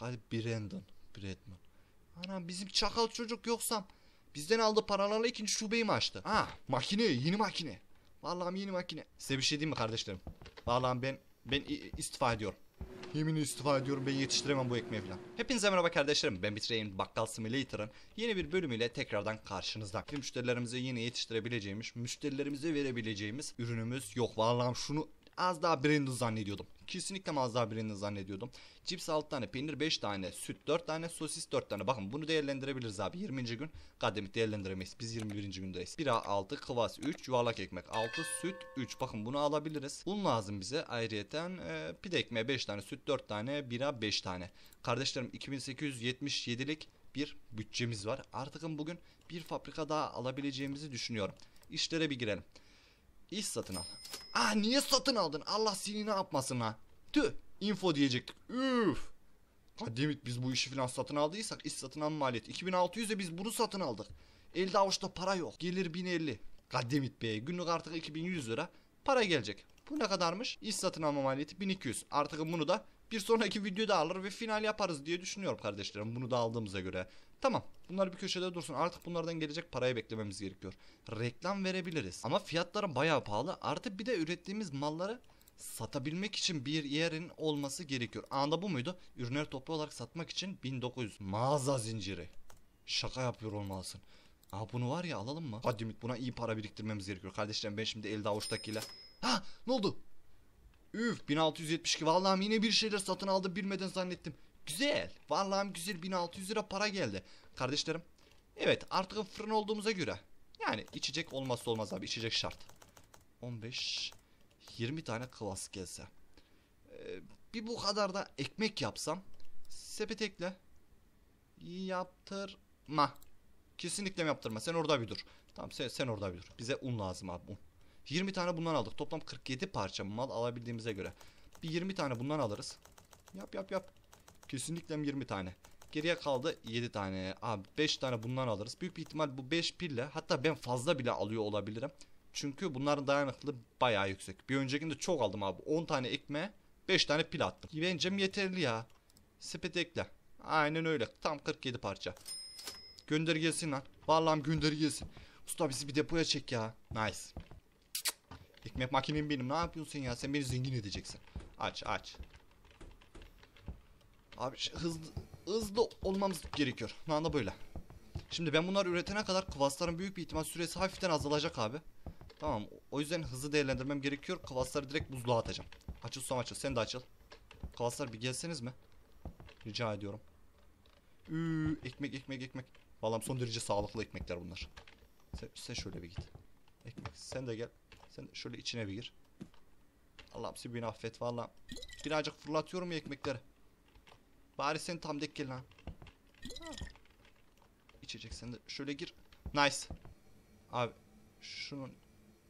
Hadi Brandon. Bradman. Ana bizim çakal çocuk yoksam. Bizden aldı paralarla ikinci şubeyi mi açtı? Ha makine yeni makine. Vallahi yeni makine. Size bir şey diyeyim mi kardeşlerim? Vallahi ben ben istifa ediyorum. Yeminle istifa ediyorum ben yetiştiremem bu ekmeği falan. Hepinize merhaba kardeşlerim. Ben Bitireyim Bakkal Simulator'ın yeni bir bölümüyle tekrardan karşınızda. Müşterilerimize yine yetiştirebileceğimiz, müşterilerimize verebileceğimiz ürünümüz yok. Vallahi şunu az daha Brandon zannediyordum. Kesinlikle az daha Brandon zannediyordum. Cips 6 tane, peynir 5 tane, süt 4 tane, sosis 4 tane. Bakın bunu değerlendirebiliriz abi. 20. gün kademik değerlendiremeyiz. Biz 21. gündeyiz. Bira 6, kıvas 3, yuvarlak ekmek 6, süt 3. Bakın bunu alabiliriz. Un lazım bize. Ayrıyeten e, pide ekmeği 5 tane, süt 4 tane, bira 5 tane. Kardeşlerim 2877'lik bir bütçemiz var. Artık bugün bir fabrika daha alabileceğimizi düşünüyorum. İşlere bir girelim. İş satın al. Aa niye satın aldın? Allah seni ne yapmasın ha? Tüh. Info diyecektik. Üf. Kademit biz bu işi falan satın aldıysak iş satın alma maliyeti 2600'e biz bunu satın aldık. Elde avuçta para yok. Gelir 1050. Kademit be günlük artık 2100 lira para gelecek. Bu ne kadarmış? İş satın alma maliyeti 1200. Artık bunu da bir sonraki videoda alır ve final yaparız diye düşünüyorum kardeşlerim. Bunu da aldığımıza göre. Tamam. Bunlar bir köşede dursun. Artık bunlardan gelecek parayı beklememiz gerekiyor. Reklam verebiliriz. Ama fiyatları bayağı pahalı. Artı bir de ürettiğimiz malları satabilmek için bir yerin olması gerekiyor. Anda bu muydu? Ürünleri toplu olarak satmak için 1900 mağaza zinciri. Şaka yapıyor olmalısın. Aa bunu var ya alalım mı? Hadi buna iyi para biriktirmemiz gerekiyor. Kardeşlerim ben şimdi elde avuçtakiyle. Ha ne oldu? Üf 1672 vallahi yine bir şeyler satın aldım bilmeden zannettim. Güzel. Vallahi güzel 1600 lira para geldi. Kardeşlerim. Evet artık fırın olduğumuza göre. Yani içecek olmazsa olmaz abi içecek şart. 15 20 tane kıvas gelse. Ee, bir bu kadar da ekmek yapsam. Sepet ekle. Yaptırma. Kesinlikle yaptırma. Sen orada bir dur. Tamam sen, sen orada bir dur. Bize un lazım abi un. 20 tane bundan aldık. Toplam 47 parça mal alabildiğimize göre. Bir 20 tane bundan alırız. Yap yap yap. Kesinlikle 20 tane. Geriye kaldı 7 tane. Abi 5 tane bundan alırız. Büyük bir ihtimal bu 5 pille hatta ben fazla bile alıyor olabilirim. Çünkü bunların dayanıklılığı bayağı yüksek. Bir öncekinde çok aldım abi. 10 tane ekmeğe 5 tane pil attım. Bence yeterli ya. Sepet ekle. Aynen öyle. Tam 47 parça. Gönder gelsin lan. Vallahi gönder gelsin. Usta bizi bir depoya çek ya. Nice. Ekmek makinem benim. Ne yapıyorsun ya? Sen beni zengin edeceksin. Aç aç. Abi hızlı hızlı olmamız gerekiyor. Şu anda böyle. Şimdi ben bunları üretene kadar kıvasların büyük bir ihtimal süresi hafiften azalacak abi. Tamam. O yüzden hızlı değerlendirmem gerekiyor. Kıvasları direkt buzluğa atacağım. Açıl son açıl. Sen de açıl. Kıvaslar bir gelseniz mi? Rica ediyorum. Üü, ekmek ekmek ekmek. Vallahi son derece sağlıklı ekmekler bunlar. Sen, sen şöyle bir git. Ekmek sen de gel. Sen şöyle içine bir gir. Allah'ım sen beni affet valla. Birazcık fırlatıyorum ya ekmekleri. Bari sen tam dek gel lan. İçecek de şöyle gir. Nice. Abi şunun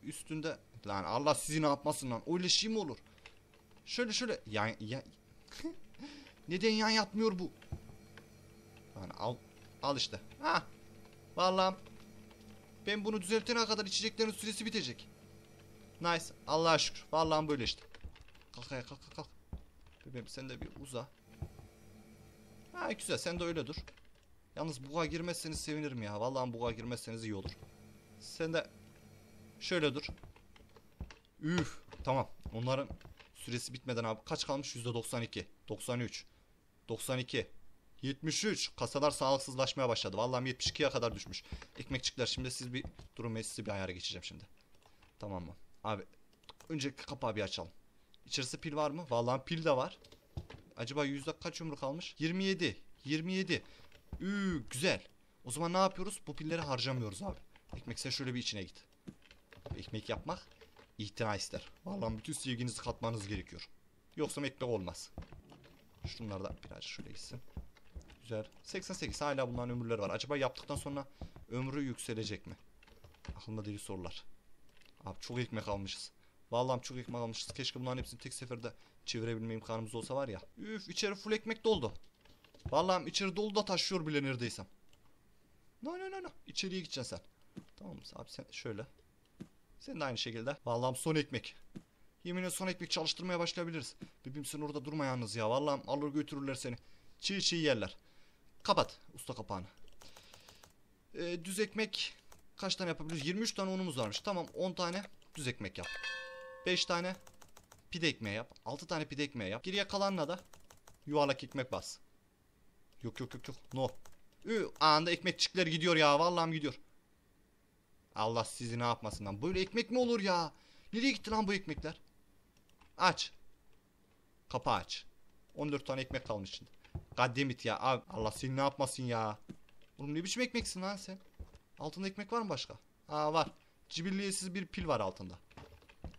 üstünde lan Allah sizi ne yapmasın lan. Öyle şey mi olur? Şöyle şöyle yan yan Neden yan yatmıyor bu? Lan al al işte. Ha. Vallahi ben bunu düzeltene kadar içeceklerin süresi bitecek. Nice. Allah'a şükür. Vallahi böyle işte. Kalk ayağa kalk kalk. Bebeğim sen de bir uza. Ha güzel sen de öyle dur. Yalnız buğa girmezseniz sevinirim ya. Vallahi buğa girmezseniz iyi olur. Sen de şöyle dur. Üf tamam. Onların süresi bitmeden abi kaç kalmış? %92. 93. 92. 73. Kasalar sağlıksızlaşmaya başladı. Vallahi 72'ye kadar düşmüş. Ekmekçikler şimdi siz bir durum meclisi bir ayara geçeceğim şimdi. Tamam mı? Abi öncelikle kapağı bir açalım. İçerisi pil var mı? Vallahi pil de var. Acaba yüzde kaç yumruk kalmış? 27. 27. Üü güzel. O zaman ne yapıyoruz? Bu pilleri harcamıyoruz abi. Ekmek sen şöyle bir içine git. Ekmek yapmak ihtina ister. Vallahi bütün sevginizi katmanız gerekiyor. Yoksa ekmek olmaz. Şunlar da birazcık şöyle gitsin. Güzel. 88 hala bunların ömürleri var. Acaba yaptıktan sonra ömrü yükselecek mi? Aklımda deli sorular. Abi çok ekmek almışız. Vallahi çok ekmek almışız. Keşke bunların hepsini tek seferde çevirebilme imkanımız olsa var ya. Üf içeri full ekmek doldu. Vallahi içeri dolu da taşıyor bile neredeysem. No no no no. İçeriye gideceksin sen. Tamam? Abi sen şöyle. Sen de aynı şekilde. Vallahi son ekmek. Yeminle son ekmek çalıştırmaya başlayabiliriz. Bebeğim sen orada durma yalnız ya. Vallahi alır götürürler seni. Çiğ çiğ yerler. Kapat usta kapağını. Ee, düz ekmek kaç tane yapabiliriz? 23 tane unumuz varmış. Tamam 10 tane düz ekmek yap. 5 tane pide ekmeği yap. 6 tane pide ekmeği yap. Geriye kalanla da yuvarlak ekmek bas. Yok yok yok yok. No. Ü, anında ekmekçikler gidiyor ya. Vallahi gidiyor. Allah sizi ne yapmasın lan. Böyle ekmek mi olur ya? Nereye gitti lan bu ekmekler? Aç. Kapağı aç. 14 tane ekmek kalmış içinde. Gaddemit ya. Abi, Allah seni ne yapmasın ya. Oğlum ne biçim ekmeksin lan sen? Altında ekmek var mı başka? Aa var. Cibilliyetsiz bir pil var altında.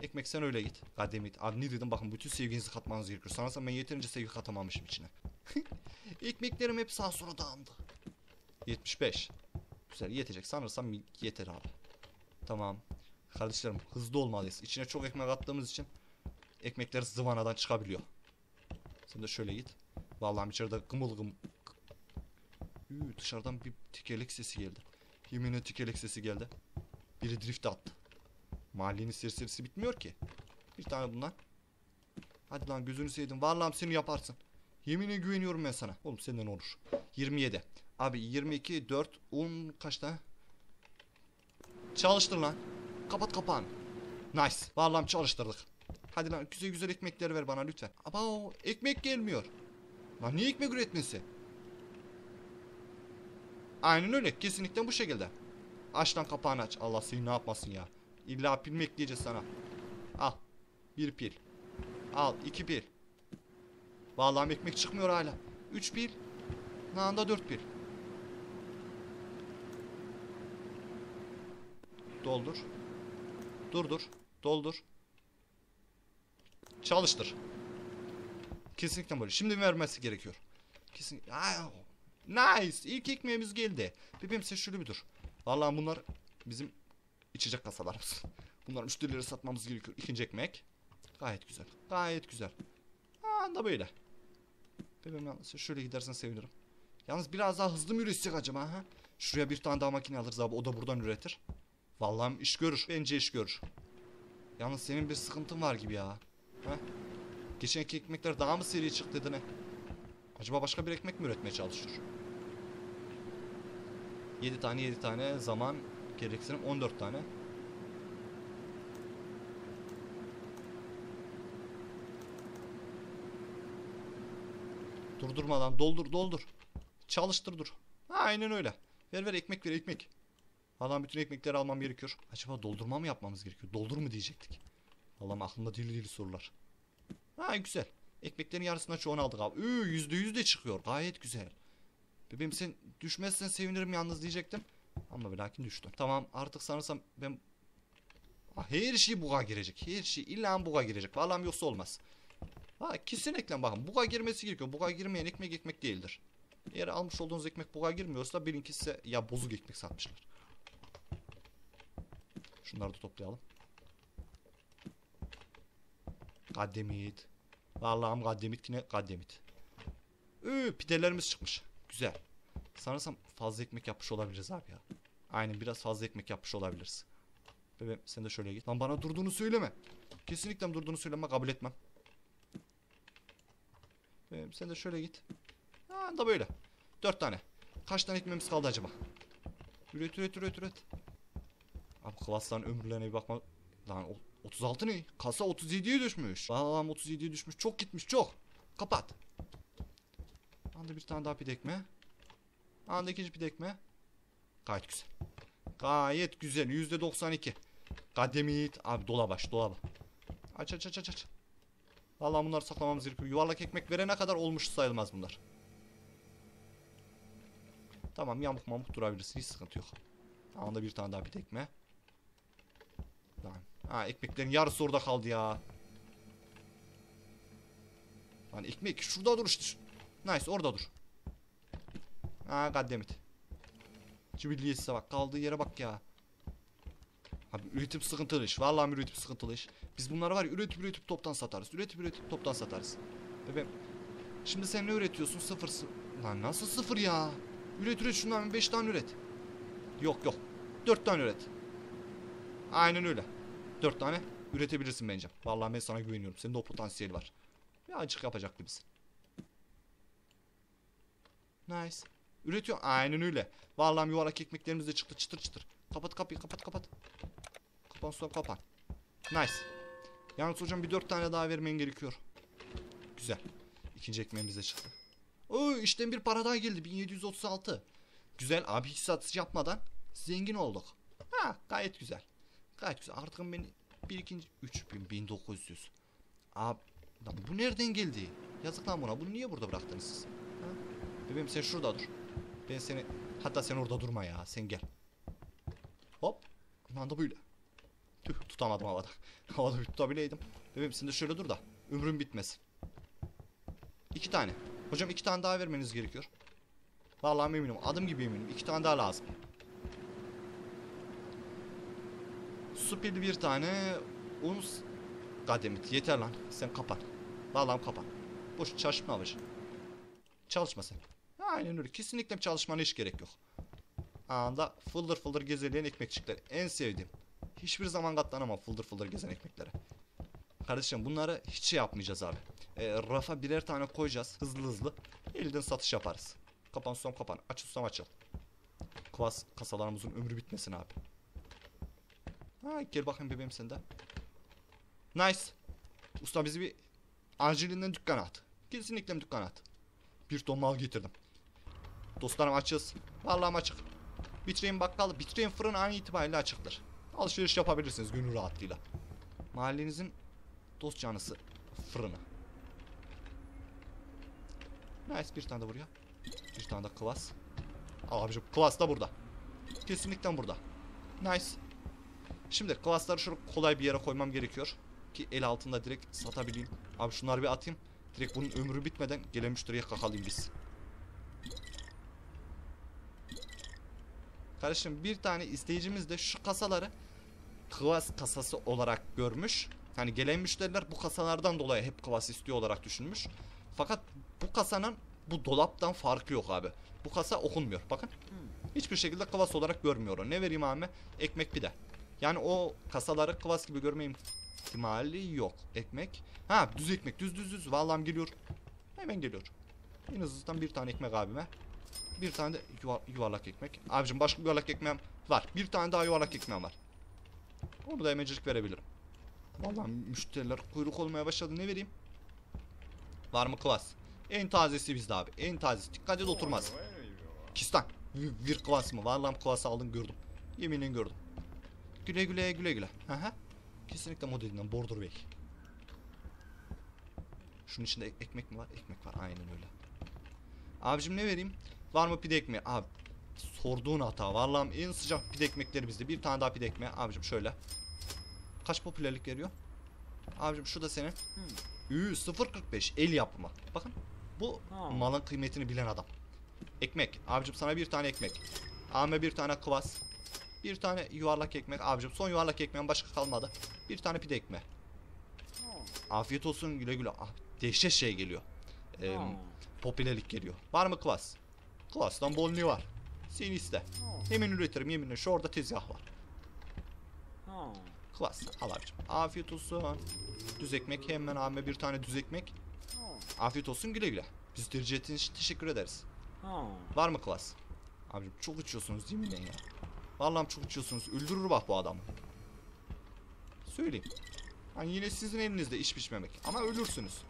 Ekmek sen öyle git. Gaddemit. Abi ne dedim bakın bütün sevginizi katmanız gerekiyor. Sanırsam ben yeterince sevgi katamamışım içine. Ekmeklerim hep sağa sola dağındı. 75. Güzel yetecek. Sanırsam yeter abi. Tamam. Kardeşlerim hızlı olmalıyız. İçine çok ekmek attığımız için ekmekler zıvanadan çıkabiliyor. Sen de şöyle git. Vallahi içeride gımıl gım. Üü, dışarıdan bir tekerlek sesi geldi. Yeminle tekerlek sesi geldi. Biri drift attı. Mahallenin serserisi bitmiyor ki. Bir tane bundan. Hadi lan gözünü sevdim. Vallahi seni yaparsın. Yeminle güveniyorum ben sana. Oğlum senden olur. 27. Abi 22, 4, 10 kaç tane? Çalıştır lan. Kapat kapağını. Nice. Vallahi çalıştırdık. Hadi lan güzel güzel ekmekleri ver bana lütfen. Ama o ekmek gelmiyor. Lan niye ekmek üretmesi? Aynen öyle. Kesinlikle bu şekilde. Aç lan kapağını aç. Allah seni ne yapmasın ya. İlla pil mi ekleyeceğiz sana? Al. Bir pil. Al. iki pil. Vallahi ekmek çıkmıyor hala. Üç pil. Nanda dört pil. Doldur. Durdur. Doldur. Çalıştır. Kesinlikle böyle. Şimdi vermesi gerekiyor. Kesin. Ay, Nice. İlk ekmeğimiz geldi. Bebeğim sen şöyle bir dur. Vallahi bunlar bizim içecek kasalarımız. Bunlar müşterilere satmamız gerekiyor. İkinci ekmek. Gayet güzel. Gayet güzel. Anda böyle. Bebeğim yalnız şöyle gidersen sevinirim. Yalnız biraz daha hızlı mı üretsek acaba ha? Şuraya bir tane daha makine alırız abi. O da buradan üretir. Vallahi iş görür. Bence iş görür. Yalnız senin bir sıkıntın var gibi ya. Ha? Geçenki ekmekler daha mı seri çıktı ne? Acaba başka bir ekmek mi üretmeye çalışıyor? 7 tane 7 tane zaman gereksinim 14 tane. Durdurmadan doldur doldur. Çalıştır dur. Aynen öyle. Ver ver ekmek ver ekmek. Adam bütün ekmekleri almam gerekiyor. Acaba doldurma mı yapmamız gerekiyor? Doldur mu diyecektik. Allah'ım aklımda deli deli sorular. Ha güzel. Ekmeklerin yarısından çoğunu aldık abi. Üü yüzde yüz de çıkıyor. Gayet güzel. Bebeğim sen düşmezsen sevinirim yalnız diyecektim. Ama bir lakin düştü. Tamam artık sanırsam ben... Ah, her şey buga girecek. Her şey illa buga girecek. Vallahi yoksa olmaz. Ha kesinlikle bakın buga girmesi gerekiyor. Buga girmeyen ekmek ekmek değildir. Eğer almış olduğunuz ekmek buga girmiyorsa birinkisi size ya bozuk ekmek satmışlar. Şunları da toplayalım. Kaddemit. Vallahi kaddemit yine kaddemit. Üü pidelerimiz çıkmış. Güzel. Sanırsam fazla ekmek yapmış olabiliriz abi ya. Aynen biraz fazla ekmek yapmış olabiliriz. Bebeğim sen de şöyle git. Lan bana durduğunu söyleme. Kesinlikle durduğunu söyleme kabul etmem. Bebeğim sen de şöyle git. Ha da böyle. Dört tane. Kaç tane ekmeğimiz kaldı acaba? Üret üret üret üret. Abi klasların ömürlerine bir bakma. Lan o 36 ne? Kasa 37'ye düşmüş. Vallahi 37'ye düşmüş. Çok gitmiş çok. Kapat. Anda bir tane daha pide ekmeği. Anda ikinci pide ekmeği. Gayet güzel. Gayet güzel. %92. Kademit. Abi dolaba aç dolaba. Aç aç aç aç aç. Bunları saklamamız gerekiyor. Yuvarlak ekmek verene kadar olmuş sayılmaz bunlar. Tamam yamuk mamuk durabilirsin. Hiç sıkıntı yok. Anda bir tane daha pide ekmeği. Ha ekmeklerin yarısı orada kaldı ya. Lan ekmek şurada dur işte. Nice orada dur. Ha goddammit. Cibilliyesi bak kaldığı yere bak ya. Abi üretim sıkıntılı iş. Vallahi üretim sıkıntılı iş. Biz bunları var ya üretip üretip toptan satarız. Üretip üretip toptan satarız. Bebeğim. Şimdi sen ne üretiyorsun? Sıfır sı Lan nasıl sıfır ya? Üret üret şundan 5 tane üret. Yok yok. 4 tane üret. Aynen öyle. 4 tane üretebilirsin bence. Vallahi ben sana güveniyorum. Senin de o potansiyeli var. Bir açık yapacak gibisin. Nice. Üretiyor. Aynen öyle. Vallahi yuvarlak ekmeklerimiz de çıktı çıtır çıtır. Kapat kapıyı kapat kapat. Kapan son kapan. Nice. Yalnız hocam bir dört tane daha vermen gerekiyor. Güzel. İkinci ekmeğimiz de çıktı. Oo işten bir para daha geldi. 1736. Güzel abi hiç satış yapmadan zengin olduk. Ha gayet güzel. Gayet güzel. Artık ben bir ikinci 3000 1900. Abi lan bu nereden geldi? Yazık lan buna. Bunu niye burada bıraktınız siz? Ha? Bebeğim sen şurada dur. Ben seni hatta sen orada durma ya. Sen gel. Hop. Lan da böyle. Tüh tutamadım havada. havada bir tutabileydim. Bebeğim sen de şöyle dur da. Ömrüm bitmesin. İki tane. Hocam iki tane daha vermeniz gerekiyor. Vallahi eminim. Adım gibi eminim. İki tane daha lazım. Su pili bir tane. Un s- Gademit. Yeter lan. Sen kapan. Vallahi kapan. Boş çalışma var. Çalışma sen. Aynen öyle. Kesinlikle çalışmana hiç gerek yok. Anda fıldır fıldır gezeleyen ekmekçikler. En sevdiğim. Hiçbir zaman katlanamam fıldır fıldır gezen ekmeklere. Kardeşim bunları hiç şey yapmayacağız abi. Ee, rafa birer tane koyacağız hızlı hızlı. Elden satış yaparız. Kapan son kapan. Aç ustam açıl. Kuvas kasalarımızın ömrü bitmesin abi. Ha gel bakayım bebeğim sen de. Nice. Usta bizi bir acilinden dükkana at. Kesinlikle dükkana at. Bir ton mal getirdim. Dostlarım açız. Vallahi açık. Bitreyin bakkal, bitreyin fırın an itibariyle açıktır. Alışveriş yapabilirsiniz gönül rahatlığıyla. Mahallenizin dost canısı fırını. Nice bir tane de buraya. Bir tane de kıvas. Abicim kıvas da burada. Kesinlikle burada. Nice. Şimdi kıvasları şöyle kolay bir yere koymam gerekiyor. Ki el altında direkt satabileyim. Abi şunları bir atayım. Direkt bunun ömrü bitmeden gelen müşteriye kakalayayım biz. Kardeşim bir tane izleyicimiz de şu kasaları kıvas kasası olarak görmüş. Hani gelen müşteriler bu kasalardan dolayı hep kıvas istiyor olarak düşünmüş. Fakat bu kasanın bu dolaptan farkı yok abi. Bu kasa okunmuyor. Bakın. Hiçbir şekilde kıvas olarak görmüyor. Ne vereyim abi? Ekmek pide. Yani o kasaları kıvas gibi görme ihtimali yok. Ekmek. Ha düz ekmek. Düz düz düz. Vallahi geliyor. Hemen geliyor. En hızlıdan bir tane ekmek abime. Bir tane de yuva- yuvarlak ekmek. Abicim başka yuvarlak ekmeğim var. Bir tane daha yuvarlak ekmeğim var. Onu da hemencilik verebilirim. Vallahi müşteriler kuyruk olmaya başladı. Ne vereyim? Var mı kıvas? En tazesi bizde abi. En tazesi. Dikkat et oturmaz. Kistan. Bir, kıvas mı? Vallahi kıvası aldım gördüm. Yeminle gördüm. Güle güle güle güle. Aha. Kesinlikle modelinden Bordur Bey. Şunun içinde ek- ekmek mi var? Ekmek var. Aynen öyle. Abicim ne vereyim? Var mı pide ekmeği? Abi sorduğun hata. Vallahi en sıcak pide ekmekleri bizde. Bir tane daha pide ekmeği. Abicim şöyle. Kaç popülerlik veriyor? Abicim şu da senin. Ü 0.45 el yapımı. Bakın. Bu malın kıymetini bilen adam. Ekmek. Abicim sana bir tane ekmek. Ahmet bir tane kıvas. Bir tane yuvarlak ekmek. Abicim son yuvarlak ekmeğin başka kalmadı. Bir tane pide ekmeği. Afiyet olsun güle güle. Ah, dehşet şey geliyor. Ee, popülerlik geliyor. Var mı kıvas? Kıvastan bol ne var? Sen iste. Hemen üretirim yeminle. Şu orada tezgah var. Kıvas. Al abicim. Afiyet olsun. Düz ekmek. Hemen abime bir tane düz ekmek. Afiyet olsun güle güle. Biz tercih ettiğiniz için teşekkür ederiz. Var mı klas? Abicim çok uçuyorsunuz yeminle ya. Vallahi çok uçuyorsunuz. Öldürür bak bu adamı. Söyleyeyim. Hani yine sizin elinizde iş biçmemek. Ama ölürsünüz.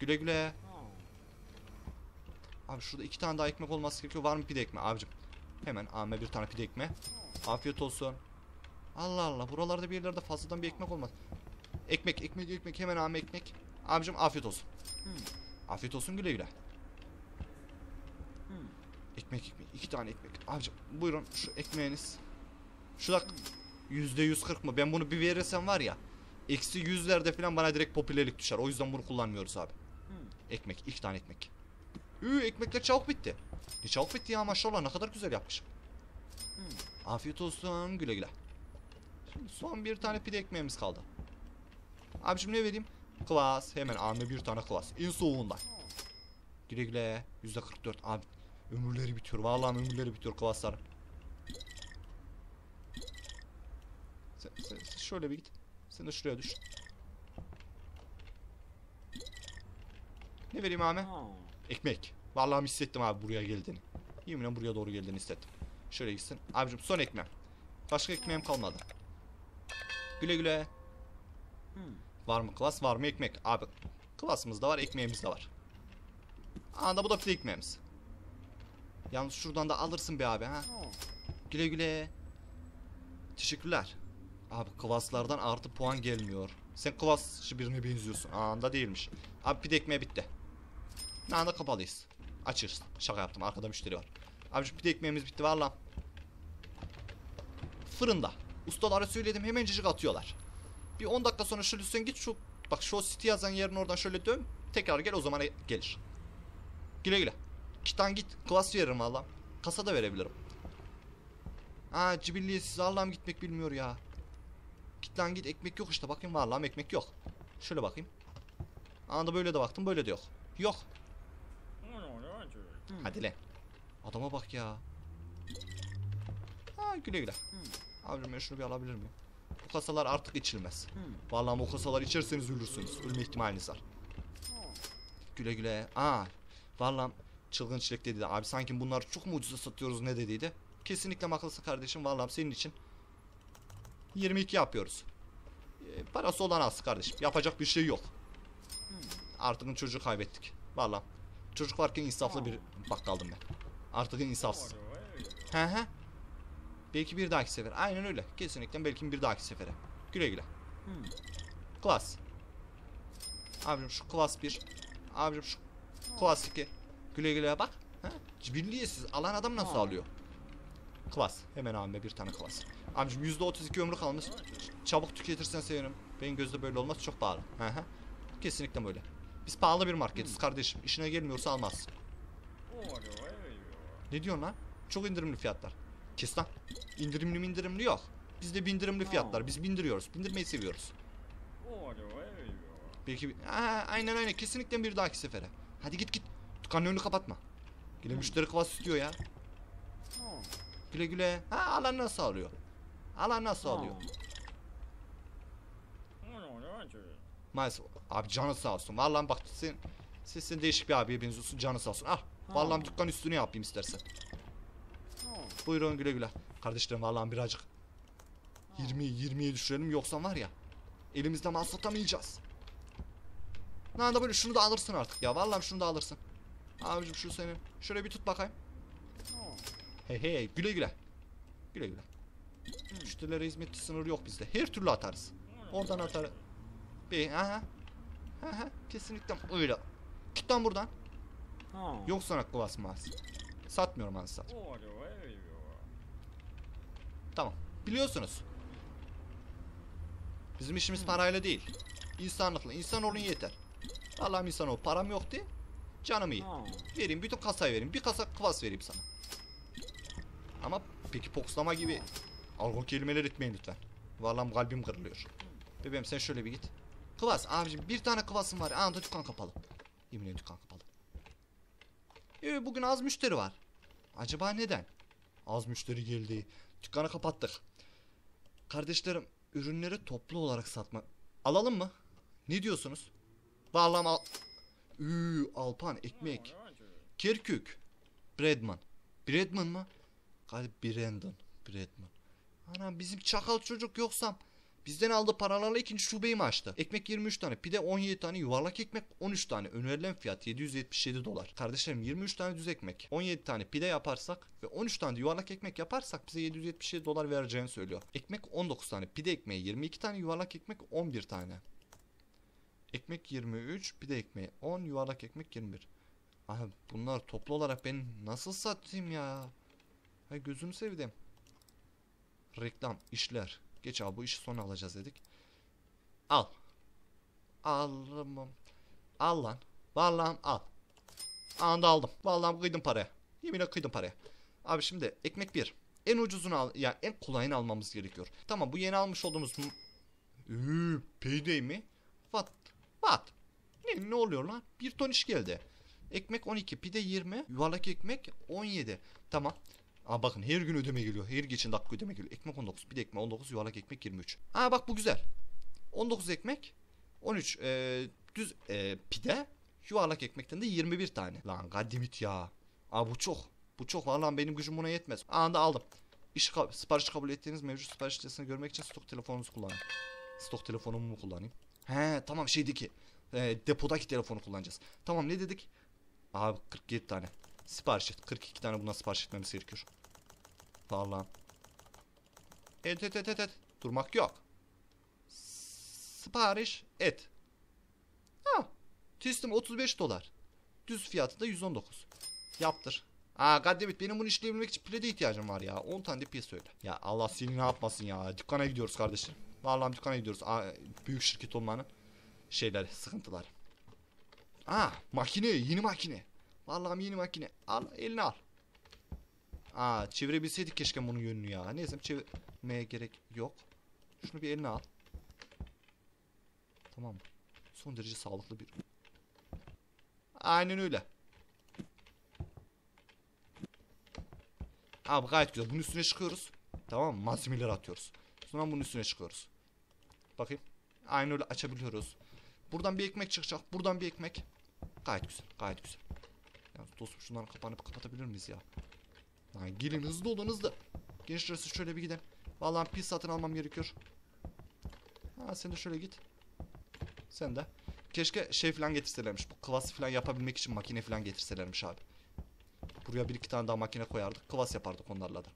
Güle güle. Abi şurada iki tane daha ekmek olması gerekiyor. Var mı pide ekmeği abicim? Hemen abime bir tane pide ekmeği. Afiyet olsun. Allah Allah. Buralarda bir yerlerde fazladan bir ekmek olmaz. Ekmek, ekmek, ekmek. Hemen abime ekmek. Abicim afiyet olsun. Afiyet olsun güle güle. Ekmek ekmek. iki tane Abicim buyurun şu ekmeğiniz. Şu da yüzde yüz kırk mı? Ben bunu bir verirsem var ya. Eksi yüzlerde falan bana direkt popülerlik düşer. O yüzden bunu kullanmıyoruz abi. Ekmek. iki tane ekmek. Ü ekmekler çabuk bitti. Ne çabuk bitti ya maşallah ne kadar güzel yapmışım. Afiyet olsun güle güle. Şimdi son bir tane pide ekmeğimiz kaldı. Abicim ne vereyim? Klas. Hemen anne bir tane klas. En soğuğundan. Güle güle. Yüzde 44. Abi ömürleri bitiyor. Vallahi ömürleri bitiyor klasların. Sen, sen, sen şöyle bir git. Sen de şuraya düş. Ne vereyim abi? Ekmek. Vallahi hissettim abi buraya geldiğini. Yeminle buraya doğru geldiğini hissettim. Şöyle gitsin. Abicim son ekmeğim. Başka ekmeğim kalmadı. Güle güle. Var mı klas var mı ekmek? Abi klasımız da var ekmeğimiz de var. Anda bu da pide ekmeğimiz. Yalnız şuradan da alırsın be abi ha. Güle güle. Teşekkürler. Abi kıvaslardan artı puan gelmiyor. Sen kıvasçı birine benziyorsun. Anda değilmiş. Abi pide ekmeği bitti. Anda kapalıyız. Açırız. Şaka yaptım. Arkada müşteri var. Abi şu pide ekmeğimiz bitti valla. Fırında. Ustalara söyledim hemencecik atıyorlar. Bir 10 dakika sonra şöyle sen git şu bak şu city yazan yerin oradan şöyle dön. Tekrar gel o zaman gelir. Güle güle. Kitan git. Klas veririm valla. Kasa da verebilirim. Aa cibilliye siz Allah'ım gitmek bilmiyor ya. Git lan git ekmek yok işte bakayım vallahi ekmek yok. Şöyle bakayım. Anda böyle de baktım böyle de yok. Yok. Hadi lan. Adama bak ya. Ha güle güle. Abicim ben şunu bir alabilir miyim? Bu kasalar artık içilmez. Vallahi bu kasalar içerseniz ölürsünüz. Ölme ihtimaliniz var. Güle güle. Aa. Vallahi çılgın çilek dedi. Abi sanki bunlar çok mu ucuza satıyoruz ne dediydi? Kesinlikle haklısın kardeşim. Vallahi senin için 22 yapıyoruz. Ee, parası olan az kardeşim. Yapacak bir şey yok. Artık çocuğu kaybettik. Vallahi çocuk varken insaflı bir bakkaldım ben. Artık insafsız. He he. Belki bir dahaki sefer. Aynen öyle. Kesinlikle belki bir dahaki sefere. Güle güle. Klas. Abicim şu klas 1. Abicim şu klas 2. Güle güle bak. Ha? Cibilliyetsiz. Alan adam nasıl alıyor? Klas. Hemen abime bir tane klas. Abicim %32 ömrü kalmış. Çabuk tüketirsen sevinirim. Benim gözde böyle olmaz. Çok pahalı. Hı hı. Kesinlikle böyle. Biz pahalı bir marketiz kardeşim. İşine gelmiyorsa almazsın. Ne diyorsun lan? Çok indirimli fiyatlar. Kes lan. İndirimli mi indirimli yok. Bizde bindirimli fiyatlar. Biz bindiriyoruz. Bindirmeyi seviyoruz. Belki. Aa, aynen aynen. Kesinlikle bir dahaki sefere. Hadi git git. Önünü kapatma. Yine müşteri kıvas istiyor ya. Güle güle. Ha alan nasıl alıyor? Alan nasıl alıyor? Maalesef. Abi canı sağ olsun. Vallahi bak sen, sen değişik bir abiye benziyorsun. Canı sağ olsun. Al. Vallahi dükkan üstünü yapayım istersen. Buyurun güle güle. Kardeşlerim vallahi birazcık 20 20'ye düşürelim yoksa var ya elimizde mal satamayacağız. Ne da böyle şunu da alırsın artık ya. Vallahi şunu da alırsın. Abicim şu senin. Şöyle bir tut bakayım. Hey hey güle güle. Güle güle. Müşterilere hizmetli sınırı yok bizde. Her türlü atarız. Oradan atar. Bir aha. Aha kesinlikle öyle. Git lan buradan. Yok sana kıvas mas. Satmıyorum satayım. Tamam. Biliyorsunuz. Bizim işimiz parayla değil. İnsanlıkla. İnsan olun yeter. Allah'ım insan ol. Param yok diye. Canım iyi. Vereyim bütün kasayı vereyim. Bir kasa kıvas vereyim sana. Ama peki pokslama gibi argo kelimeler etmeyin lütfen. Vallahi kalbim kırılıyor. Bebeğim sen şöyle bir git. Kıvas abicim bir tane kıvasım var. Anında dükkan kapalı. Yemin ederim dükkan kapalı. Ee, bugün az müşteri var. Acaba neden? Az müşteri geldi. Dükkanı kapattık. Kardeşlerim ürünleri toplu olarak satma. Alalım mı? Ne diyorsunuz? Vallahi al. Üü, Alpan ekmek. Kirkük. Bredman. Bredman mı? Galiba Brandon. Bredman. Anam bizim çakal çocuk yoksam. Bizden aldığı paralarla ikinci şubeyi mi açtı? Ekmek 23 tane, pide 17 tane, yuvarlak ekmek 13 tane. Önerilen fiyat 777 dolar. Kardeşlerim 23 tane düz ekmek, 17 tane pide yaparsak ve 13 tane de yuvarlak ekmek yaparsak bize 777 dolar vereceğini söylüyor. Ekmek 19 tane, pide ekmeği 22 tane, yuvarlak ekmek 11 tane. Ekmek 23, pide ekmeği 10, yuvarlak ekmek 21. Abi bunlar toplu olarak ben nasıl satayım ya? Hay gözünü sevdim. Reklam, işler. Geç abi bu işi sonra alacağız dedik. Al. Almam. Al lan. Vallahi al. Anda aldım. Vallahi kıydım paraya. Yeminle kıydım paraya. Abi şimdi ekmek bir. En ucuzunu al. Yani en kolayını almamız gerekiyor. Tamam bu yeni almış olduğumuz... Üü, payday mi? What? What? Ne, ne oluyor lan? Bir ton iş geldi. Ekmek 12, pide 20, yuvarlak ekmek 17. Tamam. Aa bakın her gün ödeme geliyor. Her geçen dakika ödeme geliyor. Ekmek 19, pide ekmek 19, yuvarlak ekmek 23. Aa bak bu güzel. 19 ekmek, 13 e, düz e, pide, Yuvarlak ekmekten de 21 tane. Lan gadimit ya. Aa bu çok. Bu çok. Vallahi benim gücüm buna yetmez. Anında aldım. İş sipariş kabul ettiğiniz mevcut sipariş listesini görmek için stok telefonunuzu kullanın. Stok telefonumu mu kullanayım? He tamam şeydeki. E, depodaki telefonu kullanacağız. Tamam ne dedik? Abi 47 tane. Sipariş et. 42 tane bundan sipariş etmemiz gerekiyor. Vallahi. Et et et et et. Durmak yok. Sipariş et. Ha. Teslim 35 dolar. Düz fiyatı da 119. Yaptır. Aa goddammit benim bunu işleyebilmek için pile ihtiyacım var ya. 10 tane de pil söyle. Ya Allah seni ne yapmasın ya. Dükkana gidiyoruz kardeşim. Vallahi dükkana gidiyoruz. Aa, büyük şirket olmanın şeyleri, sıkıntıları. Aa makine, yeni makine. Vallahi yeni makine. Al eline al. Aa çevirebilseydik keşke bunun yönünü ya. Neyse çevirmeye gerek yok. Şunu bir eline al. Tamam? Son derece sağlıklı bir. Aynen öyle. Abi gayet güzel. Bunun üstüne çıkıyoruz. Tamam mı? Malzemeleri atıyoruz. Sonra bunun üstüne çıkıyoruz. Bakayım. Aynı öyle açabiliyoruz. Buradan bir ekmek çıkacak. Buradan bir ekmek. Gayet güzel. Gayet güzel. Ya dostum şunların kapağını kapatabilir miyiz ya? Lan gelin hızlı olun hızlı. Gençler siz şöyle bir gidin. Vallahi pil satın almam gerekiyor. Ha sen de şöyle git. Sen de. Keşke şey falan getirselermiş. Bu kıvası falan yapabilmek için makine falan getirselermiş abi. Buraya bir iki tane daha makine koyardık. Kıvas yapardık onlarla da.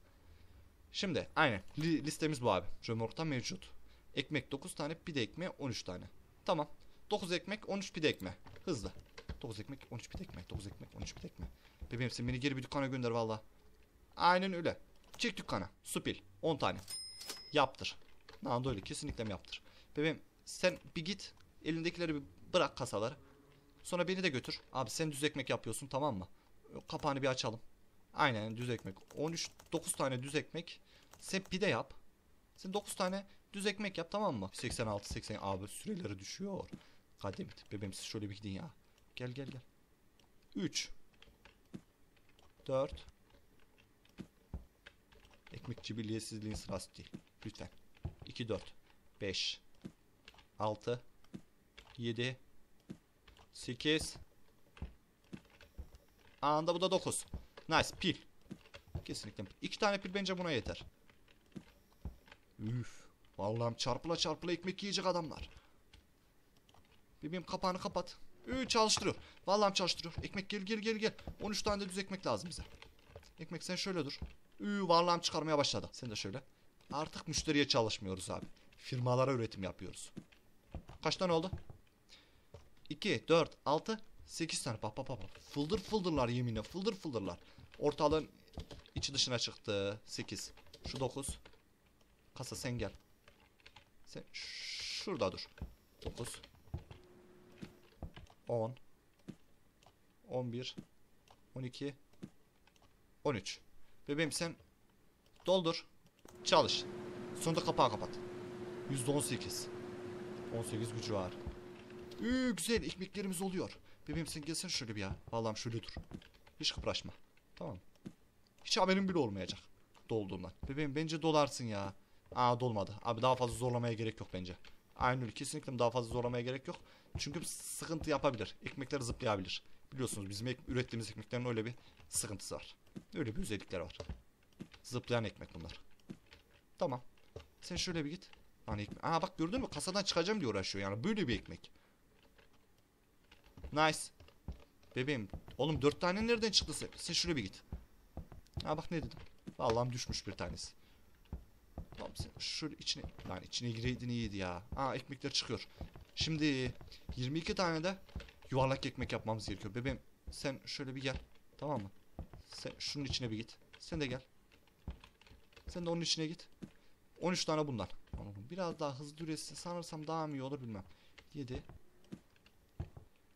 Şimdi aynen. Li- listemiz bu abi. Römorkta mevcut. Ekmek 9 tane, pide ekmeği 13 tane. Tamam. 9 ekmek, 13 pide ekmeği. Hızlı. 9 ekmek, 13 pide ekmeği. 9 ekmek, 13 pide ekmeği. Bebeğim sen beni geri bir dükkana gönder valla. Aynen öyle. Çek dükkana. Supil. 10 tane. Yaptır. Nanda öyle kesinlikle mi yaptır. Bebeğim sen bir git. Elindekileri bir bırak kasaları. Sonra beni de götür. Abi sen düz ekmek yapıyorsun tamam mı? Kapağını bir açalım. Aynen düz ekmek. 13 9 tane düz ekmek. Sen pide yap. Sen 9 tane düz ekmek yap tamam mı? 86 80 abi süreleri düşüyor. Kademit. Bebeğim siz şöyle bir gidin ya. Gel gel gel. 3 4 Ekmekçi birliğesizliğin sırası değil. Lütfen. 2 4 5 6 7 8 Anında bu da 9. Nice pil. Kesinlikle. İki tane pil bence buna yeter. Üf. Vallahi çarpıla çarpıla ekmek yiyecek adamlar. Bebeğim kapağını kapat. Üü çalıştırıyor. Vallahi çalıştırıyor. Ekmek gel gel gel gel. 13 tane de düz ekmek lazım bize. Ekmek sen şöyle dur. Üü vallahi çıkarmaya başladı. Sen de şöyle. Artık müşteriye çalışmıyoruz abi. Firmalara üretim yapıyoruz. Kaç tane oldu? 2, 4, 6, 8 tane. Bak bak. bak. Fıldır fıldırlar yeminle. Fıldır fıldırlar. Ortalığın içi dışına çıktı. 8. Şu 9. Kasa sen gel. Sen şurada dur. 9. 10. 11. 12. 13. Bebeğim sen doldur. Çalış. Sonunda kapağı kapat. %18. 18 gücü var. Üü, güzel ekmeklerimiz oluyor. Bebeğim sen gelsene şöyle bir ya. Vallahi şöyle dur. Hiç kıpraşma. Tamam. Hiç haberin bile olmayacak. Dolduğundan. Bebeğim bence dolarsın ya. Aa dolmadı. Abi daha fazla zorlamaya gerek yok bence. Aynı öyle. Kesinlikle daha fazla zorlamaya gerek yok. Çünkü sıkıntı yapabilir. Ekmekler zıplayabilir. Biliyorsunuz bizim ek- ürettiğimiz ekmeklerin öyle bir sıkıntısı var. Öyle bir özellikleri var. Zıplayan ekmek bunlar. Tamam. Sen şöyle bir git. Hani ekmek. Aa bak gördün mü? Kasadan çıkacağım diye uğraşıyor yani. Böyle bir ekmek. Nice. Bebeğim. Oğlum dört tane nereden çıktı sen? Sen şuraya bir git. Ha bak ne dedim. Vallahi düşmüş bir tanesi. Tamam sen şöyle içine. Lan içine gireydin iyiydi ya. Aa ekmekler çıkıyor. Şimdi 22 tane de yuvarlak ekmek yapmamız gerekiyor. Bebeğim sen şöyle bir gel. Tamam mı? Sen şunun içine bir git. Sen de gel. Sen de onun içine git. 13 tane bundan. Biraz daha hızlı üretsin sanırsam daha mı iyi olur bilmem. 7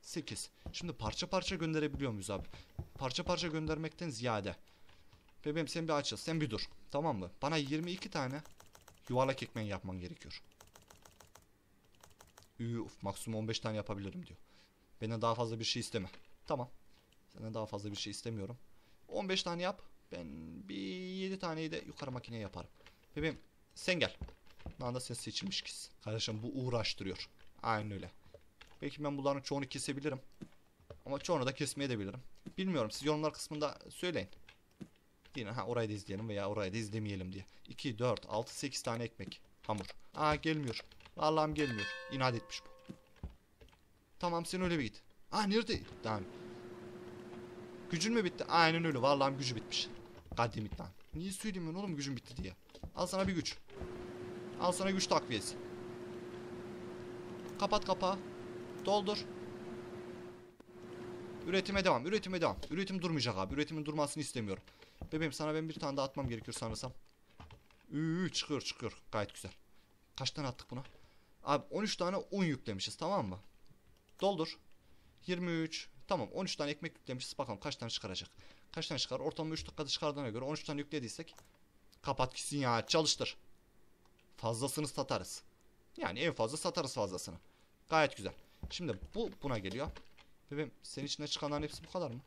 8. Şimdi parça parça gönderebiliyor muyuz abi? Parça parça göndermekten ziyade. Bebeğim sen bir açıl. Sen bir dur. Tamam mı? Bana 22 tane yuvarlak ekmeği yapman gerekiyor. Üf, maksimum 15 tane yapabilirim diyor. Benden daha fazla bir şey isteme. Tamam. Senden daha fazla bir şey istemiyorum. 15 tane yap. Ben bir 7 taneyi de yukarı makineye yaparım. Bebeğim sen gel. Nanda sen seçilmiş kız. Kardeşim bu uğraştırıyor. Aynen öyle. Belki ben bunların çoğunu kesebilirim. Ama çoğunu da kesmeye de bilirim. Bilmiyorum siz yorumlar kısmında söyleyin. Yine ha orayı da izleyelim veya orayı da izlemeyelim diye. 2, 4, 6, 8 tane ekmek. Hamur. Aa gelmiyor. Vallahi gelmiyor. İnat etmiş bu. Tamam sen öyle bir git. Aa nerede? Tamam. Gücün mü bitti? Aynen öyle. Vallahi gücü bitmiş. Kademit lan. Niye söylemiyorsun oğlum gücün bitti diye. Al sana bir güç. Al sana güç takviyesi. Kapat kapağı. Doldur. Üretime devam. Üretime devam. Üretim durmayacak abi. Üretimin durmasını istemiyorum. Bebeğim sana ben bir tane daha atmam gerekiyor sanırsam. Üü çıkıyor çıkıyor. Gayet güzel. Kaç tane attık buna? Abi 13 tane un yüklemişiz tamam mı? Doldur. 23. Tamam 13 tane ekmek yüklemişiz. Bakalım kaç tane çıkaracak. Kaç tane çıkar? Ortalama 3 dakikada çıkardığına göre 13 tane yüklediysek kapat gitsin ya çalıştır. Fazlasını satarız. Yani en fazla satarız fazlasını. Gayet güzel. Şimdi bu buna geliyor. Bebeğim senin içinde çıkanların hepsi bu kadar mı?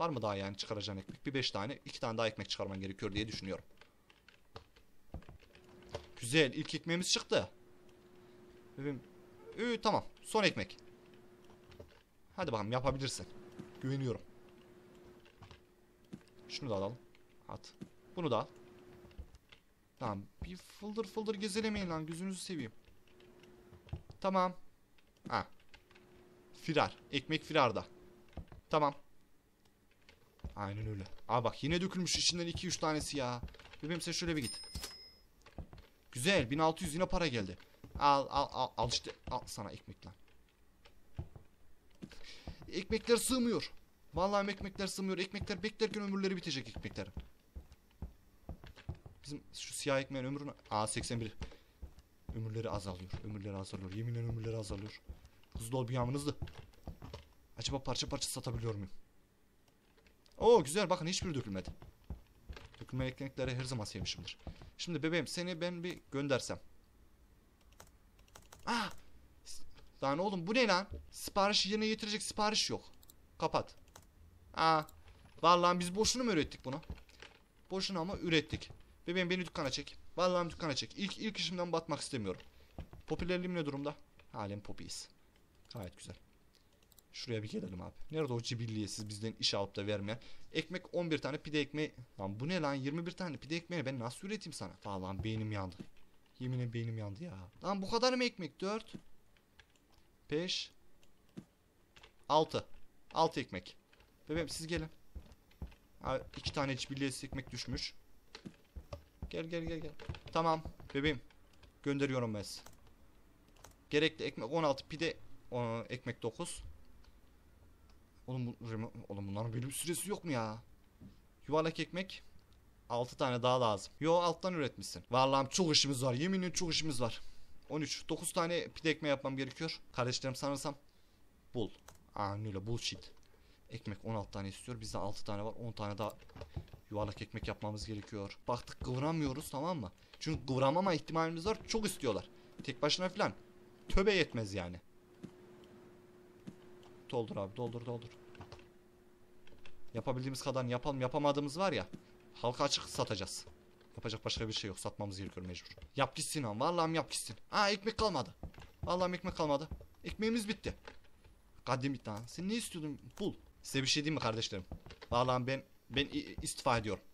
Var mı daha yani çıkaracağın ekmek? Bir 5 tane, 2 tane daha ekmek çıkarman gerekiyor diye düşünüyorum. Güzel. ilk ekmeğimiz çıktı. Bebeğim. Ü, tamam. Son ekmek. Hadi bakalım yapabilirsin. Güveniyorum. Şunu da alalım. At. Bunu da al. Tamam. Bir fıldır fıldır gezelemeyin lan. Gözünüzü seveyim. Tamam. Ha. Firar. Ekmek firarda. Tamam. Aynen öyle. Aa bak yine dökülmüş içinden 2-3 tanesi ya. Bebeğim sen şöyle bir git. Güzel 1600 yine para geldi. Al al al al işte al sana ekmek lan. Ekmekler sığmıyor. Vallahi ekmekler sığmıyor. Ekmekler beklerken ömürleri bitecek ekmeklerin. Bizim şu siyah ekmeğin ömrünü... Aa 81. Ömürleri azalıyor. Ömürleri azalıyor. Yeminle ömürleri azalıyor. Hızlı ol bir yağmur hızlı. Acaba parça parça satabiliyor muyum? Oo güzel bakın hiçbir dökülmedi. Dökülme ekmekleri her zaman sevmişimdir. Şimdi bebeğim seni ben bir göndersem. Ah! Lan oğlum bu ne lan? Sipariş yerine getirecek sipariş yok. Kapat. Aa. Vallahi biz boşuna mı ürettik bunu? Boşuna ama ürettik. Bebeğim beni dükkana çek. Vallahi dükkana çek. İlk ilk işimden batmak istemiyorum. Popülerliğim ne durumda? Halen popiyiz. Gayet güzel. Şuraya bir gelelim abi. Nerede o cibilliyetsiz bizden iş alıp da vermeyen. Ekmek 11 tane pide ekmeği. Lan bu ne lan 21 tane pide ekmeği ben nasıl üreteyim sana? Vallahi beynim yandı. Yemin beynim yandı ya. Lan bu kadar mı ekmek? 4 5 6 6 ekmek. Bebeğim siz gelin. Abi iki tane cibilliyetsiz ekmek düşmüş. Gel gel gel gel. Tamam bebeğim. Gönderiyorum ben size. Gerekli ekmek 16 pide ekmek 9. Oğlum, bu, oğlum bunların bölüm süresi yok mu ya? Yuvarlak ekmek 6 tane daha lazım. Yo alttan üretmişsin. Vallahi çok işimiz var. Yeminle çok işimiz var. 13 9 tane pide ekmeği yapmam gerekiyor. Kardeşlerim sanırsam bul. Aa öyle bullshit. Ekmek 16 tane istiyor. Bizde 6 tane var. 10 tane daha yuvarlak ekmek yapmamız gerekiyor. Baktık kıvıramıyoruz tamam mı? Çünkü kıvıramama ihtimalimiz var. Çok istiyorlar. Tek başına falan. Töbe yetmez yani. Doldur abi doldur doldur. Yapabildiğimiz kadar yapalım. Yapamadığımız var ya. Halka açık satacağız. Yapacak başka bir şey yok. Satmamız gerekiyor mecbur. Yap gitsin ha. Vallahi yap gitsin. Aa ekmek kalmadı. Vallahi ekmek kalmadı. Ekmeğimiz bitti. Kaddim bitti ha. Sen ne istiyordun? Bul. Size bir şey diyeyim mi kardeşlerim? Vallahi ben ben istifa ediyorum.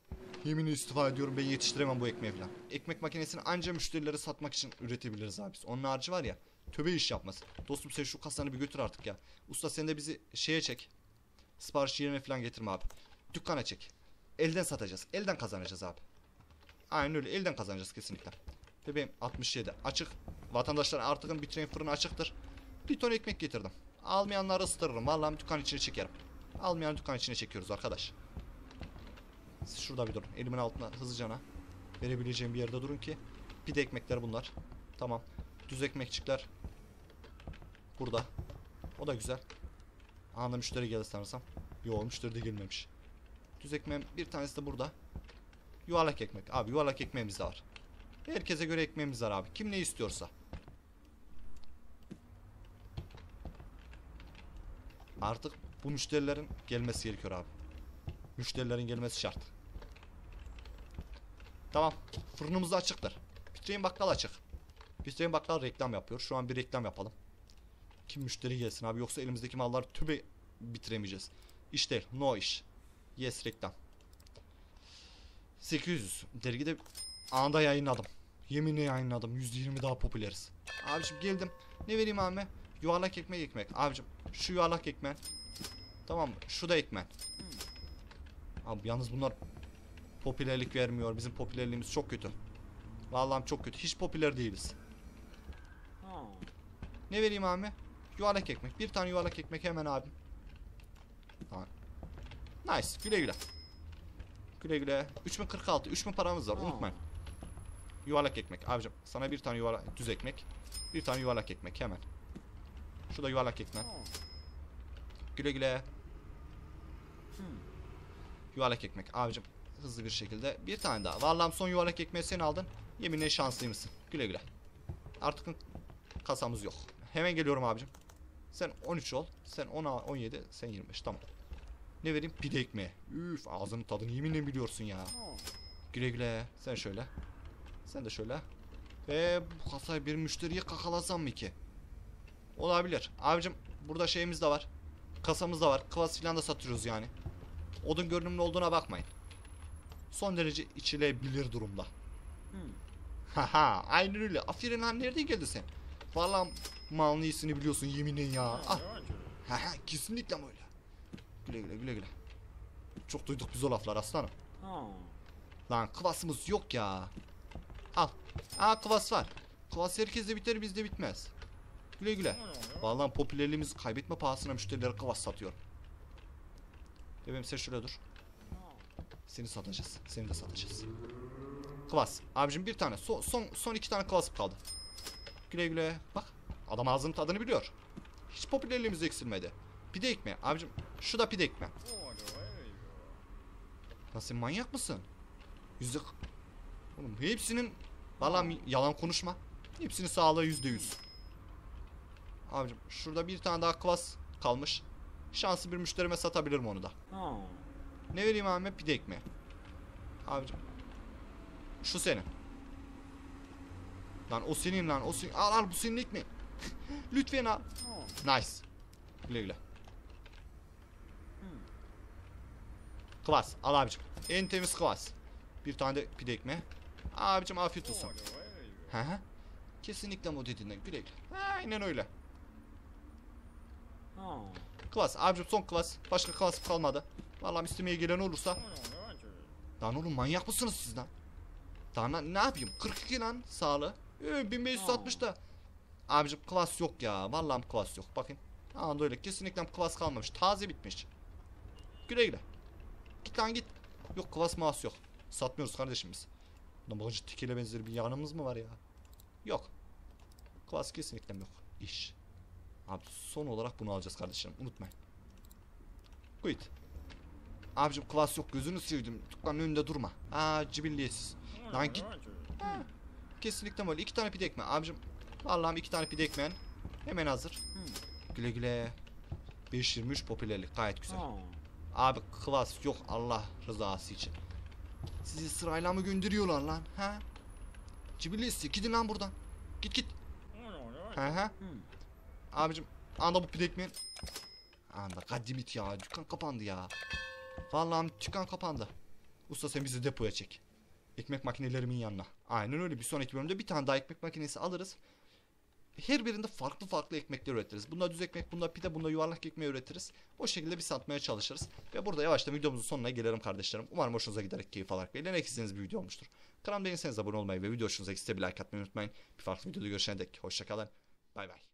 Yeminle istifa ediyorum. Ben yetiştiremem bu ekmeği falan. Ekmek makinesini anca müşterilere satmak için üretebiliriz abi biz. Onun harcı var ya. Töbe iş yapmaz. Dostum sen şu kasanı bir götür artık ya. Usta sen de bizi şeye çek. Sipariş yerine falan getirme abi. Dükkana çek. Elden satacağız. Elden kazanacağız abi. Aynen öyle. Elden kazanacağız kesinlikle. Bebeğim 67. Açık. Vatandaşlar artık bitreyin fırını açıktır. Bir ton ekmek getirdim. Almayanları ısıtırırım. Vallahi dükkan içine çekerim. Almayan dükkan içine çekiyoruz arkadaş. Siz şurada bir durun. Elimin altına hızlıcana verebileceğim bir yerde durun ki. Pide ekmekler bunlar. Tamam. Düz ekmekçikler burada. O da güzel. Anında müşteri geldi sanırsam. Yo müşteri de gelmemiş. Düz ekmeğim bir tanesi de burada. Yuvarlak ekmek. Abi yuvarlak ekmeğimiz var. Herkese göre ekmeğimiz var abi. Kim ne istiyorsa. Artık bu müşterilerin gelmesi gerekiyor abi. Müşterilerin gelmesi şart. Tamam. Fırınımız da açıktır. Bitreyin bakkal açık. Bitreyin bakkal reklam yapıyor. Şu an bir reklam yapalım. Kim müşteri gelsin abi yoksa elimizdeki mallar tübe bitiremeyeceğiz. İş değil. No iş. Yes reklam. 800. Dergide anında yayınladım. Yeminle yayınladım. %20 daha popüleriz. Abicim geldim. Ne vereyim abi? Yuvarlak ekmek ekmek. Abicim şu yuvarlak ekmek. Tamam mı? Şu da ekmek. Abi yalnız bunlar popülerlik vermiyor. Bizim popülerliğimiz çok kötü. Vallahi çok kötü. Hiç popüler değiliz. Ne vereyim abi? Yuvarlak ekmek. Bir tane yuvarlak ekmek hemen abi. Tamam. Nice. Güle güle. Güle güle. 3046. 3000 paramız var. Unutmayın. Yuvarlak ekmek. Abicim sana bir tane yuvarlak düz ekmek. Bir tane yuvarlak ekmek hemen. Şu da yuvarlak ekmek. Güle güle. Yuvarlak ekmek. Abicim hızlı bir şekilde. Bir tane daha. Vallahi son yuvarlak ekmeği sen aldın. Yeminle şanslıymışsın. Güle güle. Artık kasamız yok. Hemen geliyorum abicim. Sen 13 ol. Sen 10 17. Sen 25. Tamam. Ne vereyim? Pide ekmeği. Üf ağzının tadını yeminle biliyorsun ya. Güle güle. Sen şöyle. Sen de şöyle. Ve bu kasayı bir müşteriye kakalasam mı ki? Olabilir. Abicim burada şeyimiz de var. Kasamız da var. Kıvas filan da satıyoruz yani. Odun görünümlü olduğuna bakmayın. Son derece içilebilir durumda. Haha aynen öyle. Aferin lan nereden geldin sen? Vallahi malın iyisini biliyorsun yeminle ya. Ah. Haha kesinlikle öyle. Güle güle güle güle. Çok duyduk biz o laflar aslanım. Lan kıvasımız yok ya. Al. Aa kıvas var. Kıvas herkeste biter bizde bitmez. Güle güle. Vallahi popülerliğimizi kaybetme pahasına müşterilere kıvas satıyor. Bebeğim sen şuraya dur. Seni satacağız. Seni de satacağız. Kıvas. Abicim bir tane. Son, son, son iki tane kıvasım kaldı. Güle güle. Bak. Adam ağzının tadını biliyor. Hiç popülerliğimiz eksilmedi. Pide ekmeği. Abicim şu da pide ekmeği. Sen manyak mısın? Yüzde... Oğlum hepsinin... Vallahi yalan konuşma. Hepsinin sağlığı yüzde yüz. Abicim şurada bir tane daha kıvas kalmış. Şanslı bir müşterime satabilirim onu da. Ne vereyim abime? Pide ekmeği. Abicim. Şu senin. Lan o senin lan. O senin. Al al bu senin ekmeğin. Lütfen al. Nice. Güle güle. Kıvas. Al abicim. En temiz kıvas. Bir tane de pide ekmeği. Abicim afiyet olsun. Hı hı. Kesinlikle o dediğinden güle güle. Aynen öyle. Kıvas. Abicim son kıvas. Başka kıvas kalmadı. Vallahi istemeye gelen olursa. Lan oğlum manyak mısınız siz lan? Daha ne, yapayım? 42 lan sağlığı. Ee, 1560 da. Abicim kıvas yok ya. Vallahi kıvas yok. Bakın. Aa öyle. Kesinlikle kıvas kalmamış. Taze bitmiş. Güle güle. Git lan git. Yok kıvas mağaz yok. Satmıyoruz kardeşim biz. Bakıcı tikile benzeri bir yanımız mı var ya? Yok. Kıvas kesinlikle yok. İş. Abi son olarak bunu alacağız kardeşim. Unutmayın. Quit. Abicim kıvas yok gözünü sevdim. Dükkanın önünde durma. Aa cibilliyetsiz. Lan git. Ha, kesinlikle böyle. İki tane pide ekmeği. Abicim vallahi iki tane pide ekmeğin. Hemen hazır. Güle güle. 523 popülerlik gayet güzel. Abi kıvas yok Allah rızası için. Sizi sırayla mı gönderiyorlar lan? Ha? Cibiliyesi gidin lan buradan. Git git. He he. Abicim anda bu pide ekmeğin. Anda kadimit ya. Dükkan kapandı ya. Vallahi dükkan kapandı. Usta sen bizi depoya çek. Ekmek makinelerimin yanına. Aynen öyle. Bir sonraki bölümde bir tane daha ekmek makinesi alırız. Her birinde farklı farklı ekmekler üretiriz. Bunda düz ekmek, bunda pide, bunda yuvarlak ekmeği üretiriz. O şekilde bir satmaya çalışırız. Ve burada yavaştan videomuzun sonuna gelelim kardeşlerim. Umarım hoşunuza giderek keyif alarak ve eğlenerek bir video olmuştur. Kanalıma değilseniz abone olmayı ve video hoşunuza gitse bir like atmayı unutmayın. Bir farklı videoda görüşene dek hoşçakalın. Bay bay.